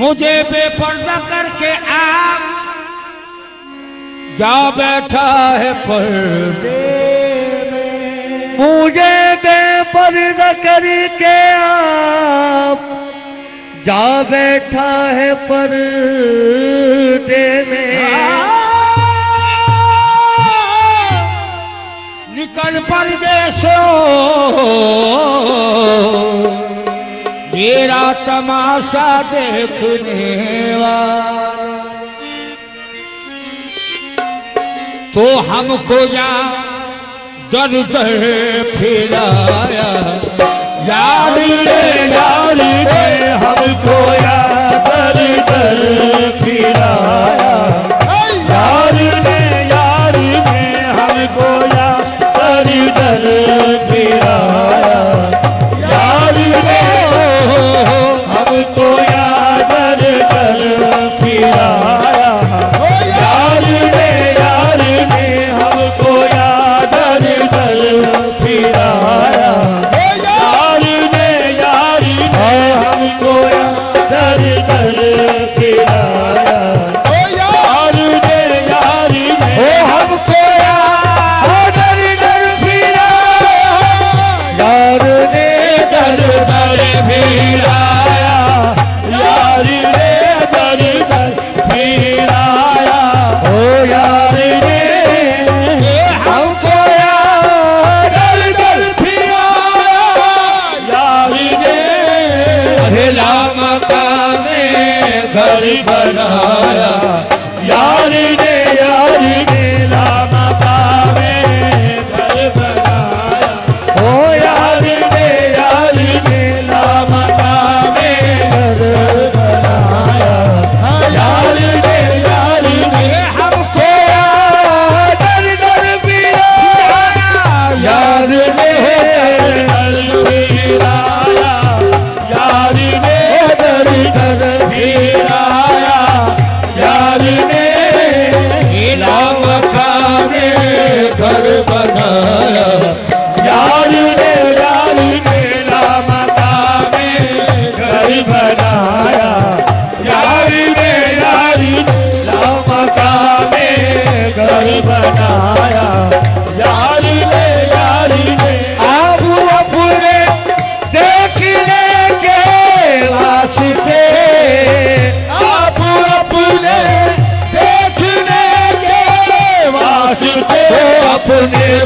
मुझे बेपर्दा करके आप जा बैठा है पर्दे। पूजे दे पर्द करके आप। जा बैठा है पर देख पर दे सो मेरा तमाशा देखने वाला। तो हमको गोया दर दर फिराया यार रे यार रे।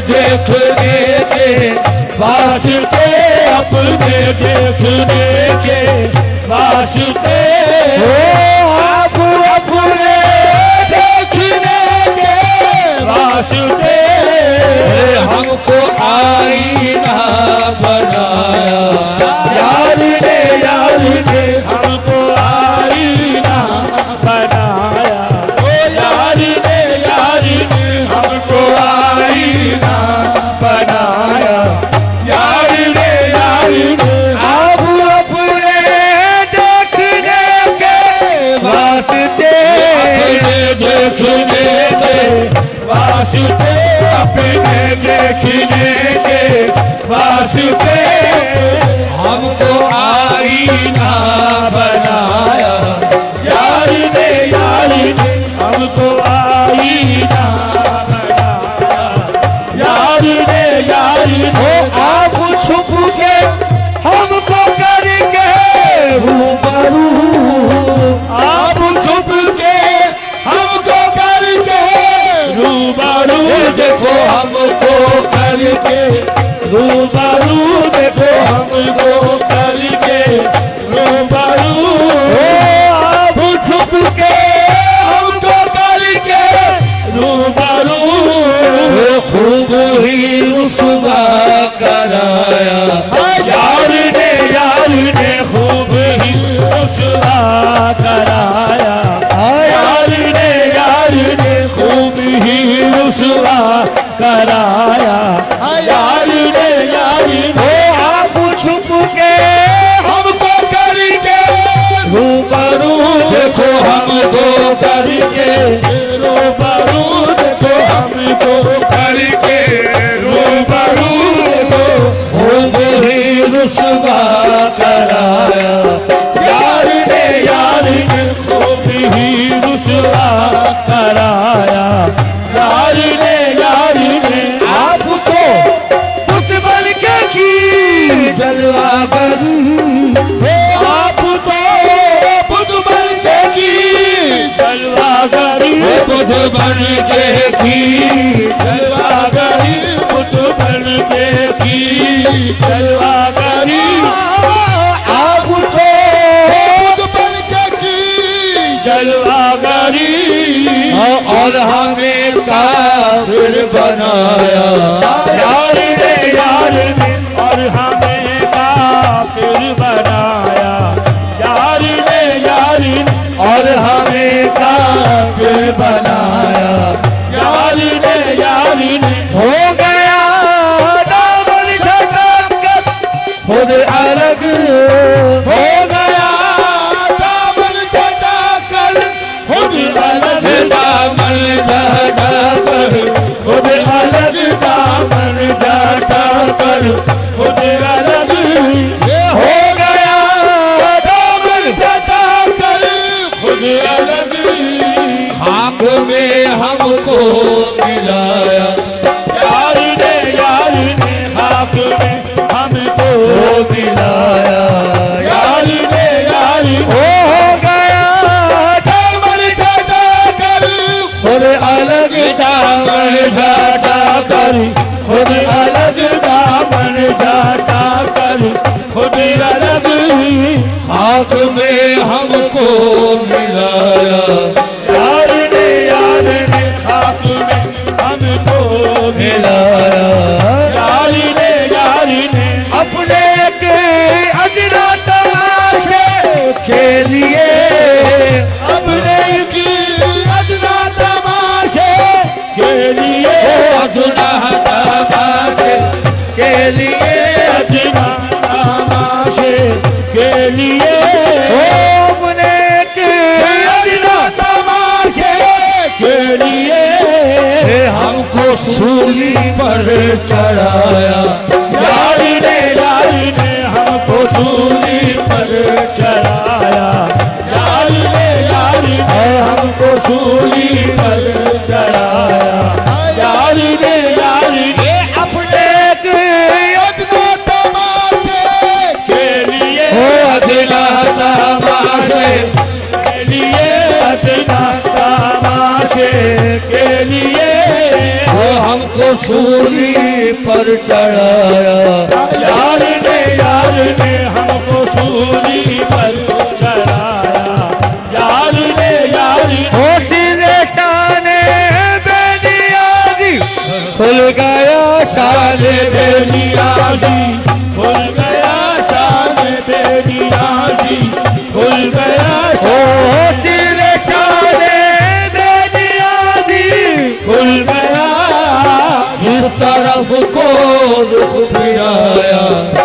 देख देखने के वास्ते अपने देखने के वास्ते। रखने दे वास्ते अपने देखने दे वास्ते हमको आईना बनाया। यार ने यार ने, हमको आईना बनाया। यार ने यार ने रुसवा कराया। यार ने बन के की जलवा गरी बुद्ध बन के की जलवा गरी आपको बुद्ध बन के की जलवा गरी और हमें काफिर बनाया। यार ने यार काफिर बनाया। यार ने यार ने। हो गया खुद अलग। हो गया दामन कर खुद अलग दामन झटक। खुद अलग दामन कर তুমি सूली पर चढ़ाया। यारी ने यारी ने हमको सूली पर चढ़ाया। यारी ने यारी ने हमको सूली पर चढ़ाया। हमको सूली पर चढ़ाया। यार ने यार ने हमको सूली पर चढ़ाया। यार ने यार ने तेरे शाने बेनियाजी खुल गया शान बेनियाजी रुख फिराया